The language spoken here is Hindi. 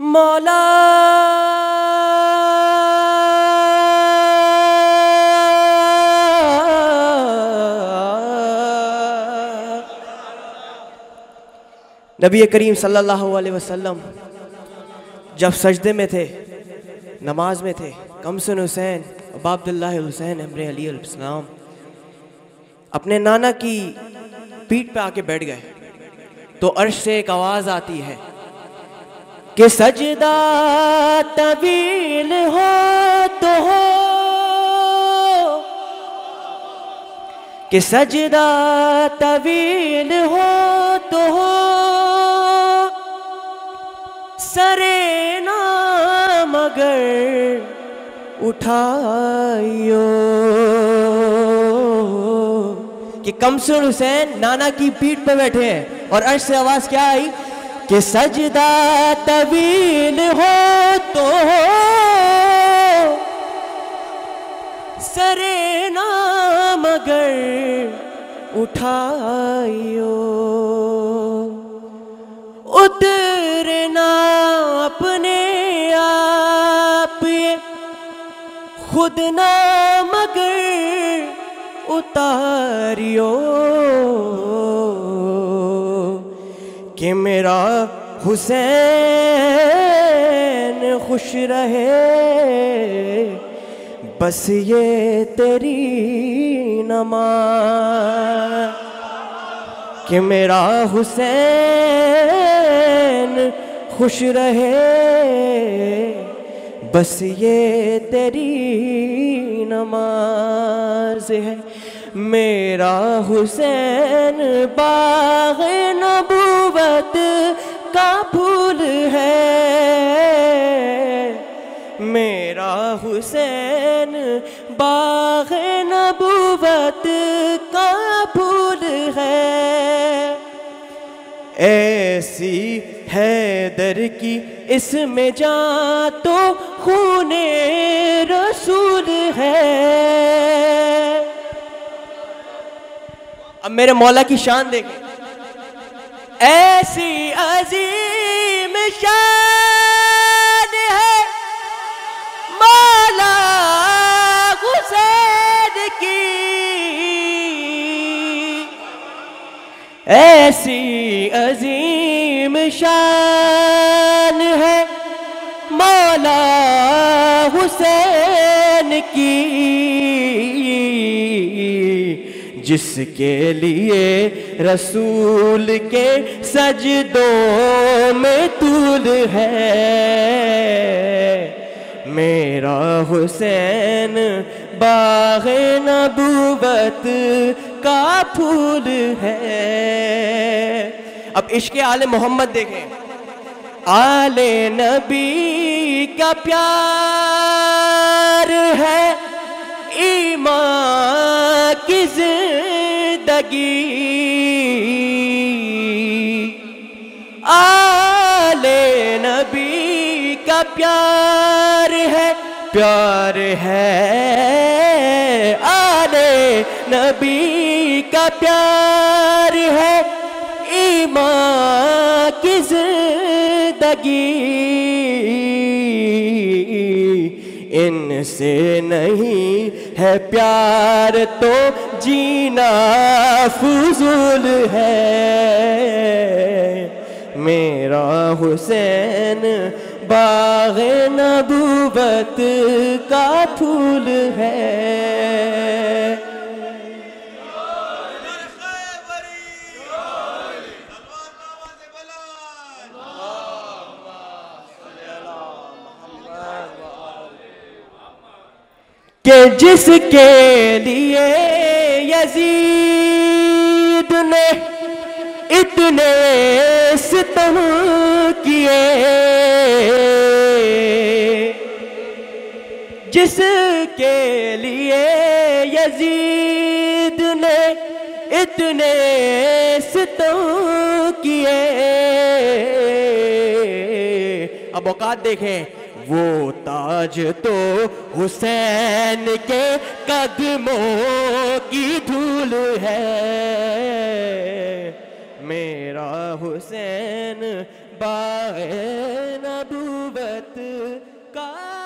मौला। नबी करीम सल्लल्लाहु अलैहि वसल्लम जब सजदे में थे, नमाज़ में थे, कमसन हुसैन अब्दुल्ला हुसैन अलैहिस्सलाम अपने नाना की पीठ पे आके बैठ गए। तो अर्श से एक आवाज़ आती है कि सजदा तवील हो तो हो। कि सजदा तवील हो तो हो। सरे ना मगर उठाइयो। कि कमसुर हुसैन नाना की पीठ पर बैठे हैं और अर्श से आवाज़ क्या आई? कि सजदा तवील हो तो सरे ना मगर उठाइयो। उतरना अपने आप ये खुद ना मगर उतारियो। कि मेरा हुसैन खुश रहे। बस ये तेरी नमाज़ कि मेरा हुसैन खुश रहे। बस ये तेरी नमाज़ है मेरा हुसैन बाग मेरा हुसैन बाग नबूवत का फूल है। ऐसी हैदर की इसमें जा तो खूने रसूल है। अब मेरे मौला की शान देखें। ऐसी अजीम शान ऐसी अजीम शान है मौला हुसैन की, जिसके लिए रसूल के सजदों में तूल है। मेरा हुसैन बाग नबूवत का फूल है। अब इश्क आले मोहम्मद देखें। आले नबी का प्यार है। ईमान की ज़िंदगी। आले का प्यार है प्यार है। आले नबी का प्यार है। ईमान की ज़िंदगी। इनसे नहीं है प्यार तो जीना फजूल है। मेरा हुसैन बाग नबूबत का फूल है। कि जिसके लिए यजीद ने इतने सितम किए। जिसके लिए यजीद ने इतने सितम किए। अब औकात देखें, वो ताज तो हुसैन के कदमों की धूल है। मेरा हुसैन बाए नबूबत का